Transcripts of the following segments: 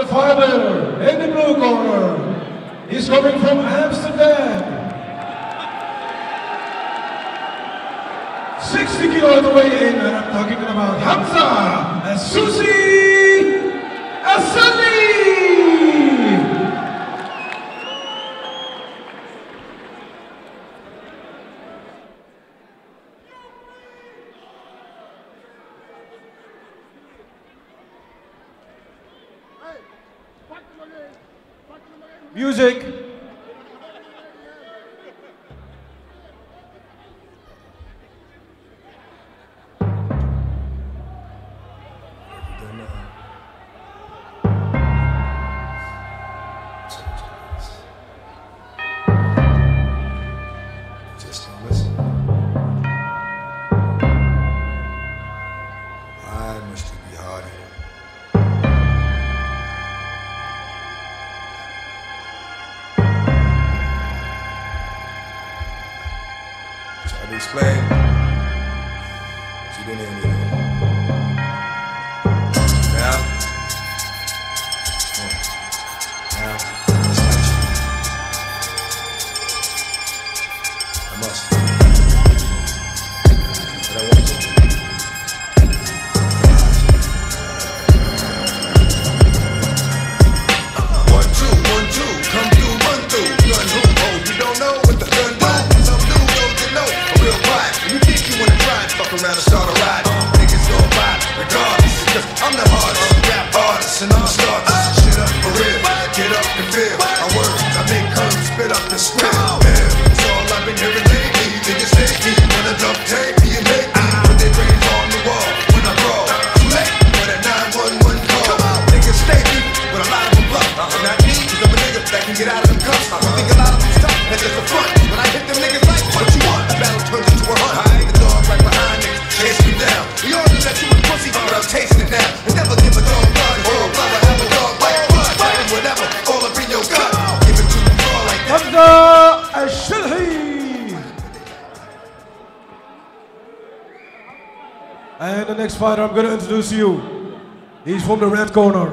the father in the blue corner. He's coming from Amsterdam. 60 kilo the way in, and I'm talking about Hamza and Soesi Asali. Music. Play. the next fighter I'm going to introduce you. He's from the red corner.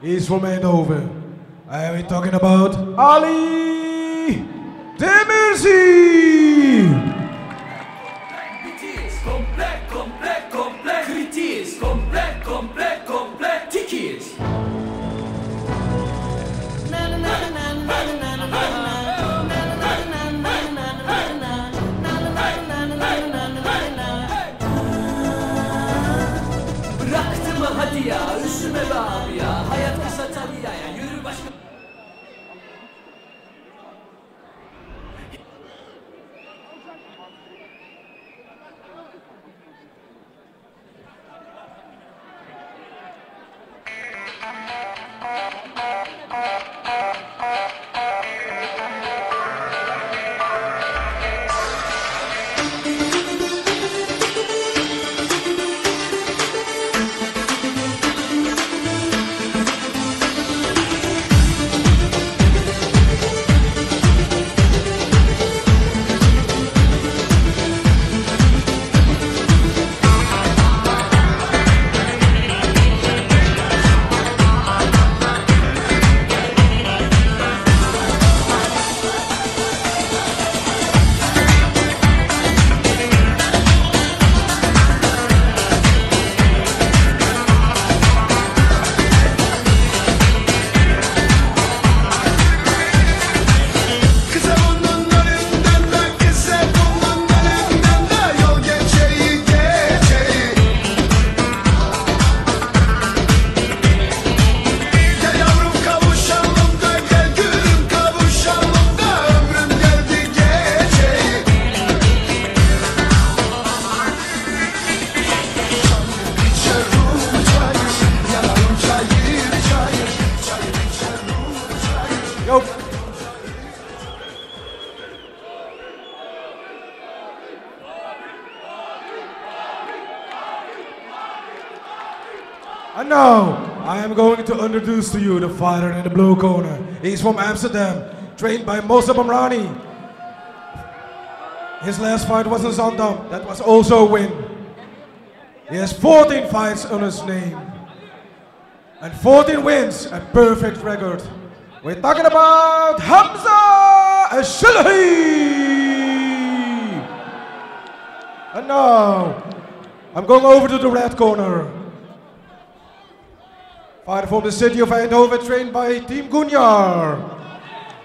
He's from Eindhoven. I am talking about Ali Demirci. Üzülme be abi ya. Hayat kısa tabii ya. Yani yürü And now, I am going to introduce to you the fighter in the blue corner. He's from Amsterdam, trained by Mosa Bamrani. His last fight was in Zaandam, that was also a win. He has 14 fights on his name. And 14 wins, a perfect record. We're talking about Hamza Ashilahi. And now, I'm going over to the red corner. Fighter from the city of Eindhoven, trained by Team Gunyar.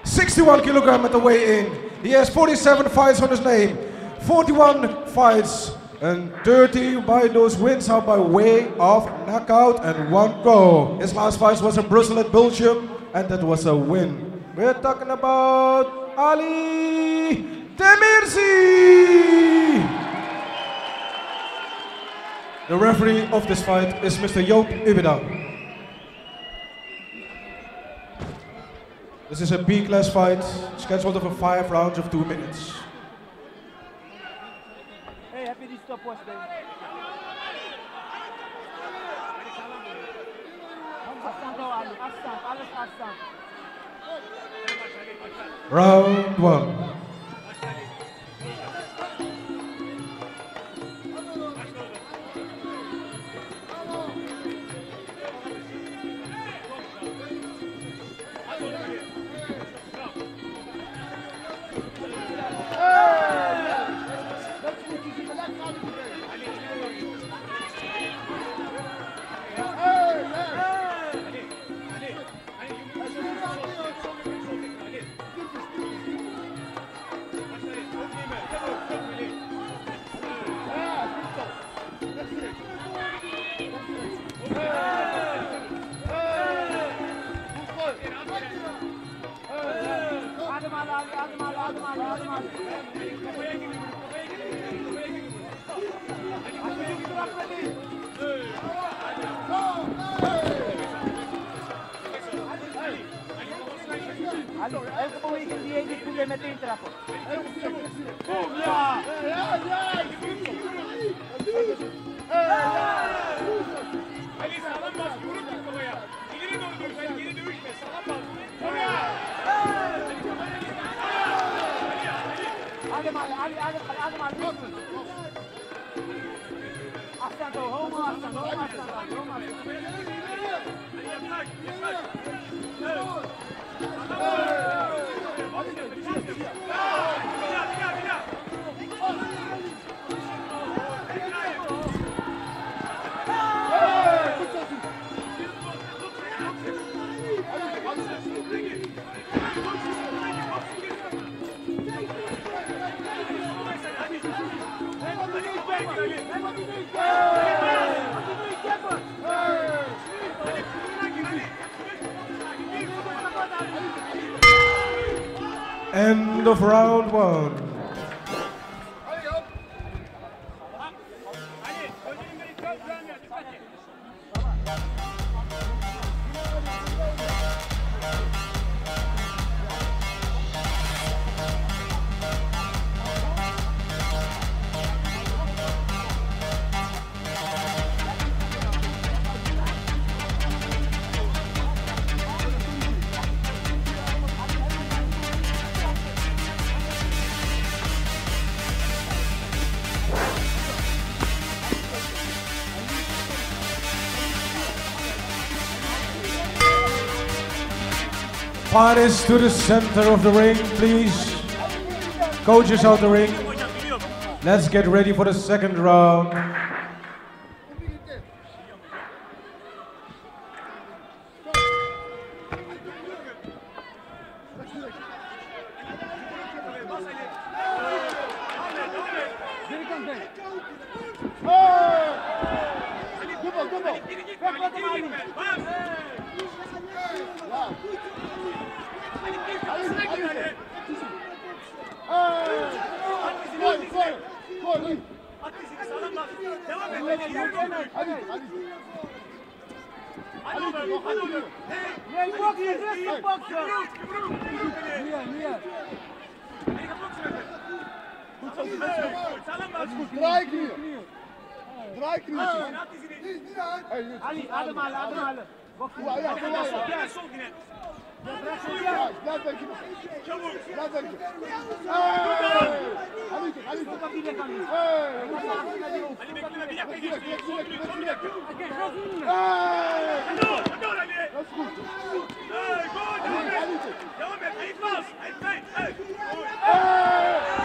61 kilogram at the weigh-in. He has 47 fights on his name, 41 fights, and 30 by those wins are by way of knockout and one go. His last fight was in Brussels at Belgium, and that was a win. We're talking about Ali Demirci. The referee of this fight is Mr. Joop Ubeda. This is a B-class fight, scheduled for five rounds of two minutes. Hey, heb je die stopwatch bij? Afstand houden, Ali. afstand, alles afstand. Round one. che mettete la porta. Puglia! Ali sağlam bas, yürü kafaya. İleri doğru dön, sen geri dövüşme. Sağlam bas. Puglia! Ali Ali Ali Ali Ali Ali Aslan doğum aslan doğum aslan doğum End of round one. Fighters to the center of the ring, please. Coaches out the ring. Let's get ready for the second round. Ali, adım Ali, adım Ali. Bak, bu ayağı. Sol yine. Hey!